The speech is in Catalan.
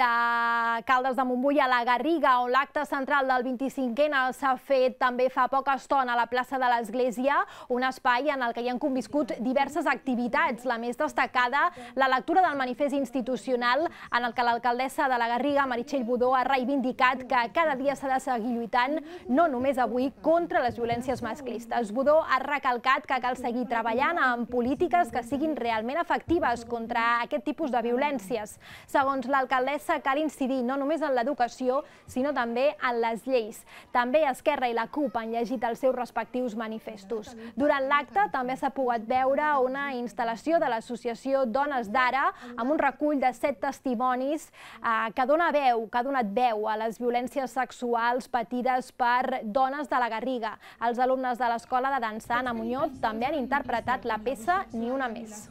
de Caldes de Montbui a la Garriga, on l'acte central del 25N s'ha fet també fa poca estona a la plaça de l'Església, un espai en el que hi han conviscut diverses activitats. La més destacada, la lectura del manifest institucional en el que l'alcaldessa de la Garriga, Meritxell Budó, ha reivindicat que cada dia s'ha de seguir lluitant, no només avui, contra les violències masclistes. Budó ha recalcat que cal seguir treballant en polítiques que siguin realment efectives contra aquest tipus de violències. Segons l'alcaldessa, cal incidir no només en l'educació, sinó també en les lleis. També Esquerra i la CUP han llegit els seus respectius manifestos. Durant l'acte també s'ha pogut veure una instal·lació de l'associació Dones d'Ara amb un recull de set testimonis eh, que dona veu, que ha donat veu a les violències sexuals patides per dones de la Garriga. Els alumnes de l'Escola de Dansa Ana Muñoz també han interpretat la peça Ni una més.